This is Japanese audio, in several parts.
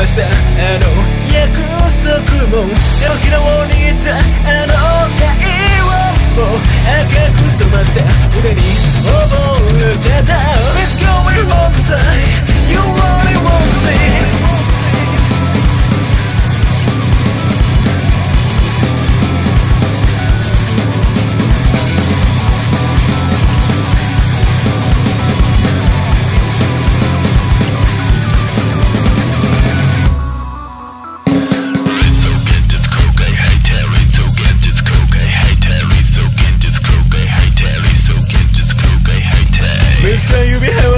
交わしたあの約束も手のひらを握った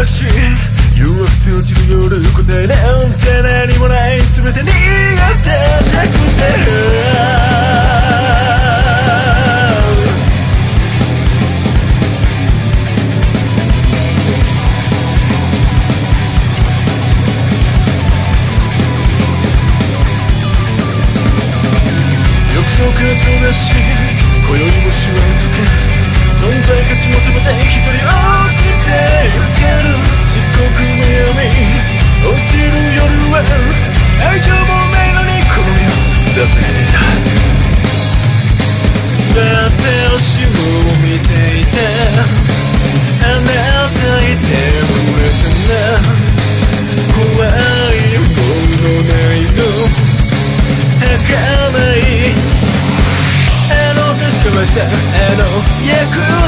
し弱くて落ちる夜答えなんて何もない全て苦手なくて欲想数なし今宵もしわとけす存在価値求めて一人落してあの役を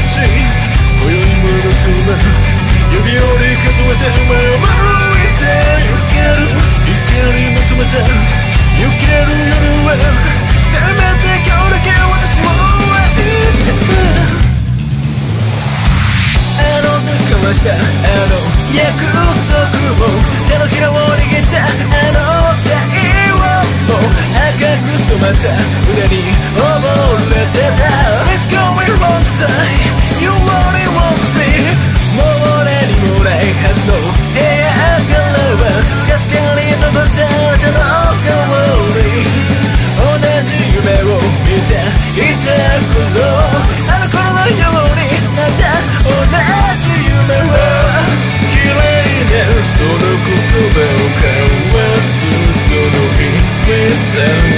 してを伸ばし今宵ものつま指折り数えて前を向いて行ける怒り求めて行ける夜はせめて今日だけ私を愛してあの時交わしたあの約束を there